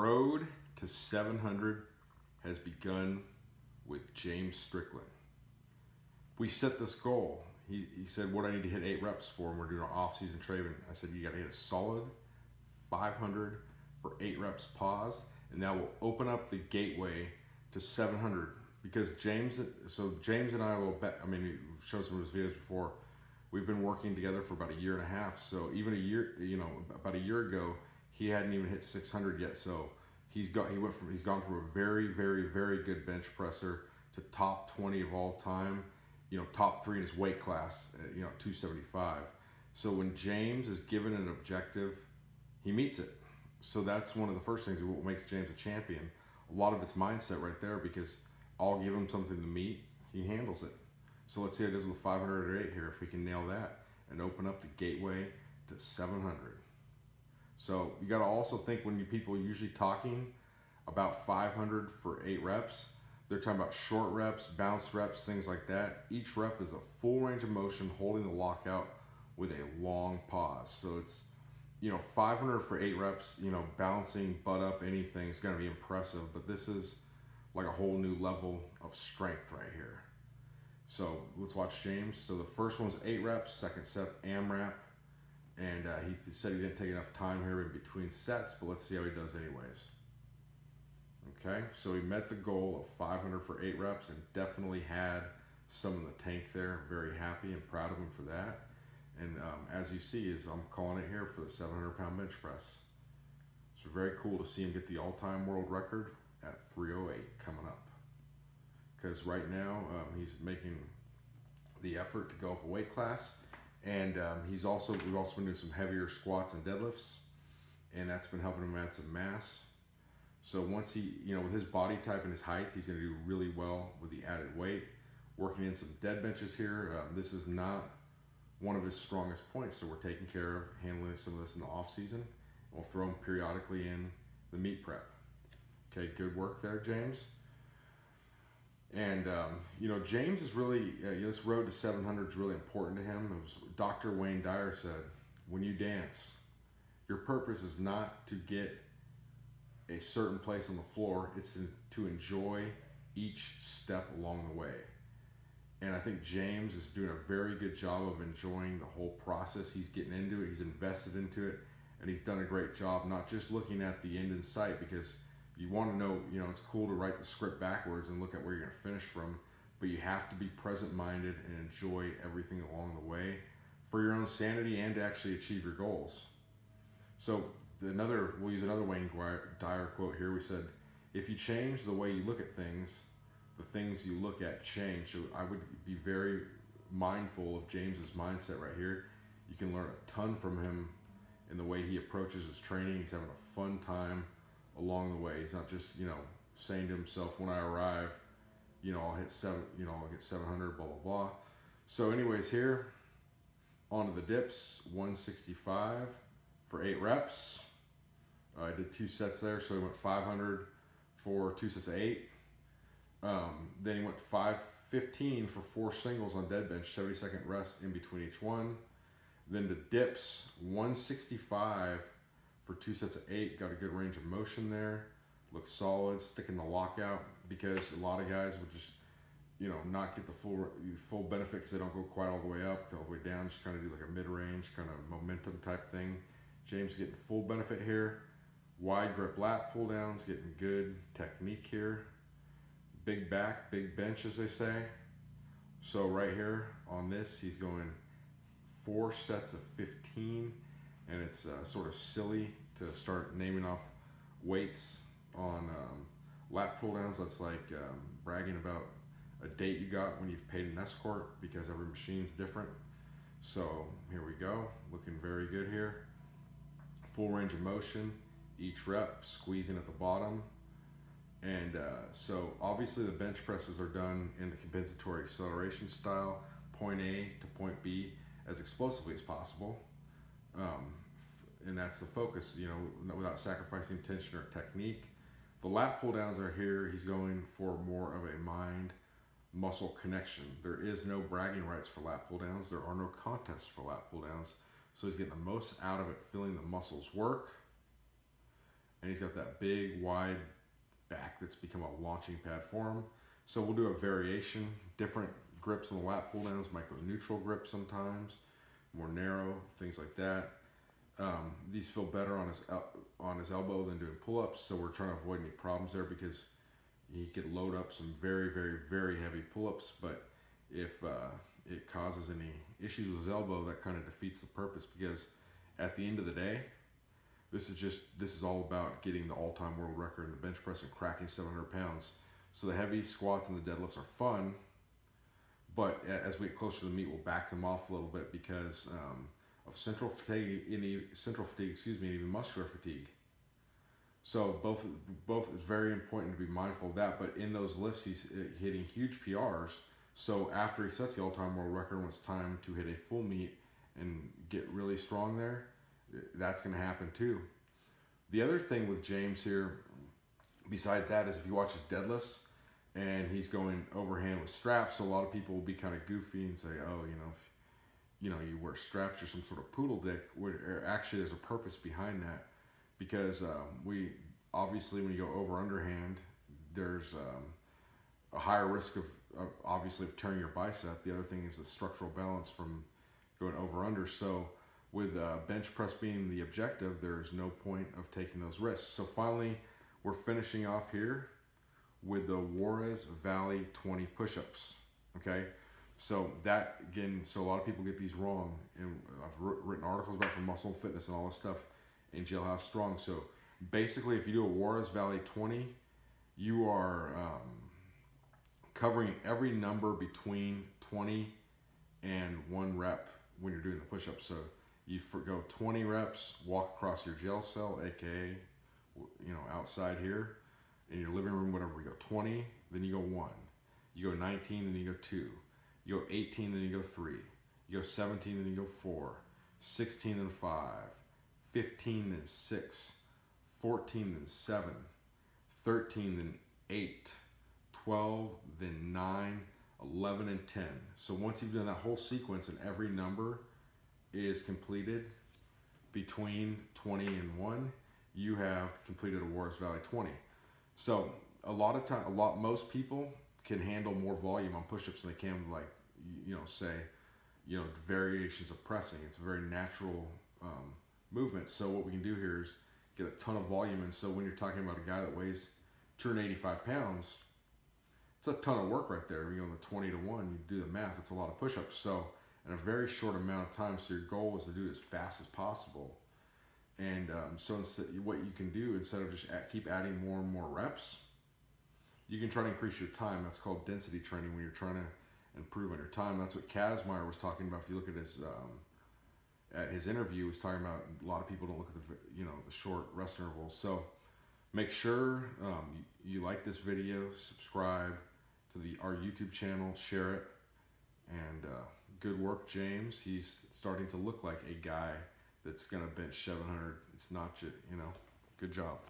Road to 700 has begun with James Strickland. We set this goal. He, he said, what I need to hit eight reps for, and we're doing our off-season training. I said, you got to hit a solid 500 for eight reps paused, and that will open up the gateway to 700 because James, so James and I will bet, I mean, he showed some of his videos before, we've been working together for about a year and a half. So even a year, you know, about a year ago, he hadn't even hit 600 yet. So he's got, he went from, he's gone from a very, very, very good bench presser to top 20 of all time, you know, top three in his weight class, uh, you know, 275. So when James is given an objective, he meets it. So that's one of the first things what makes James a champion. A lot of it's mindset right there because I'll give him something to meet, he handles it. So let's see how it does with 508 here, if we can nail that and open up the gateway to 700. So you gotta also think when you people are usually talking about 500 for eight reps, they're talking about short reps, bounce reps, things like that. Each rep is a full range of motion holding the lockout with a long pause. So it's, you know, 500 for eight reps, you know, bouncing, butt up, anything is gonna be impressive, but this is like a whole new level of strength right here. So let's watch James. So the first one's eight reps, second set AMRAP. And uh, he said he didn't take enough time here in between sets, but let's see how he does anyways. Okay, so he met the goal of 500 for eight reps and definitely had some in the tank there. Very happy and proud of him for that. And um, as you see, is I'm calling it here for the 700 pound bench press. So very cool to see him get the all-time world record at 308 coming up because right now um, he's making the effort to go up a weight class and um, he's also we've also been doing some heavier squats and deadlifts and that's been helping him add some mass. So once he you know with his body type and his height he's going to do really well with the added weight. Working in some dead benches here um, this is not one of his strongest points so we're taking care of handling some of this in the off season. We'll throw him periodically in the meet prep. Okay good work there james and um, you know, James is really uh, this road to 700 is really important to him. It was Dr. Wayne Dyer said, "When you dance, your purpose is not to get a certain place on the floor. It's to, to enjoy each step along the way." And I think James is doing a very good job of enjoying the whole process. He's getting into it. He's invested into it, and he's done a great job. Not just looking at the end in sight because you want to know, you know, it's cool to write the script backwards and look at where you're going to finish from, but you have to be present minded and enjoy everything along the way for your own sanity and to actually achieve your goals. So, another, we'll use another Wayne Dyer quote here. We said, if you change the way you look at things, the things you look at change. So, I would be very mindful of James's mindset right here. You can learn a ton from him in the way he approaches his training. He's having a fun time along the way. He's not just, you know, saying to himself, when I arrive, you know, I'll hit seven, you know, I'll get 700, blah, blah, blah. So anyways, here, onto the dips, 165 for eight reps. Uh, I did two sets there, so he went 500 for two sets of eight. Um, then he went 515 for four singles on dead bench, 70 second rest in between each one. Then the dips, 165 for two sets of eight. Got a good range of motion there. Looks solid, sticking the lockout because a lot of guys would just, you know, not get the full full benefit because they don't go quite all the way up, go all the way down. Just kind of do like a mid-range kind of momentum type thing. James getting full benefit here. Wide grip lat pull downs, getting good technique here. Big back, big bench as they say. So right here on this, he's going four sets of 15 and it's uh, sort of silly to start naming off weights on um, lat pull downs. That's like um, bragging about a date you got when you've paid an escort because every machine's different. So here we go, looking very good here. Full range of motion, each rep squeezing at the bottom. And uh, so obviously the bench presses are done in the compensatory acceleration style, point A to point B as explosively as possible. Um, and that's the focus, you know, without sacrificing tension or technique. The lat pull downs are here. He's going for more of a mind muscle connection. There is no bragging rights for lat pull downs. There are no contests for lat pull downs. So he's getting the most out of it, feeling the muscles work. And he's got that big wide back that's become a launching pad for him. So we'll do a variation, different grips on the lat pull downs, go neutral grip sometimes, more narrow, things like that. Um, these feel better on his on his elbow than doing pull-ups, so we're trying to avoid any problems there because he could load up some very, very, very heavy pull-ups, but if uh, it causes any issues with his elbow, that kind of defeats the purpose because at the end of the day, this is just this is all about getting the all-time world record in the bench press and cracking 700 pounds. So the heavy squats and the deadlifts are fun, but as we get closer to the meet, we'll back them off a little bit because um, of central fatigue, any central fatigue, excuse me, and even muscular fatigue. So both both is very important to be mindful of that. But in those lifts, he's uh, hitting huge PRs. So after he sets the all-time world record, when it's time to hit a full meet and get really strong there, that's going to happen too. The other thing with James here, besides that, is if you watch his deadlifts and he's going overhand with straps, so a lot of people will be kind of goofy and say, oh, you know, you know, you wear straps, you're some sort of poodle dick. Where actually, there's a purpose behind that because um, we obviously when you go over underhand, there's um, a higher risk of, of obviously of tearing your bicep. The other thing is the structural balance from going over under. So with uh, bench press being the objective, there's no point of taking those risks. So finally, we're finishing off here with the Juarez Valley 20 push-ups, okay? So that, again, so a lot of people get these wrong, and I've written articles about for muscle fitness and all this stuff in Jailhouse Strong. So basically, if you do a Juarez Valley 20, you are um, covering every number between 20 and one rep when you're doing the push-up. So you go 20 reps, walk across your jail cell, aka you know outside here in your living room, whatever. We go 20, then you go one. You go 19, then you go two. You go 18, then you go three. You go 17, then you go four. 16, then five. 15, then six. 14, then seven. 13, then eight. 12, then nine. 11 and 10. So once you've done that whole sequence and every number is completed between 20 and 1, you have completed a Juarez Valley 20. So a lot of time, a lot, most people can handle more volume on push-ups than they can like, you know, say, you know, variations of pressing. It's a very natural um, movement. So what we can do here is get a ton of volume. And so when you're talking about a guy that weighs 285 pounds, it's a ton of work right there. You know, the 20 to 1, you do the math, it's a lot of push-ups. So in a very short amount of time. So your goal is to do it as fast as possible. And um, so instead, what you can do instead of just keep adding more and more reps, you can try to increase your time. That's called density training when you're trying to improve on your time. That's what Kazmaier was talking about. If you look at his um, at his interview, he was talking about a lot of people don't look at the you know the short rest intervals. So make sure um, you, you like this video, subscribe to the our YouTube channel, share it, and. Uh, good work, James. He's starting to look like a guy that's to bench 700. It's not, just you know, good job.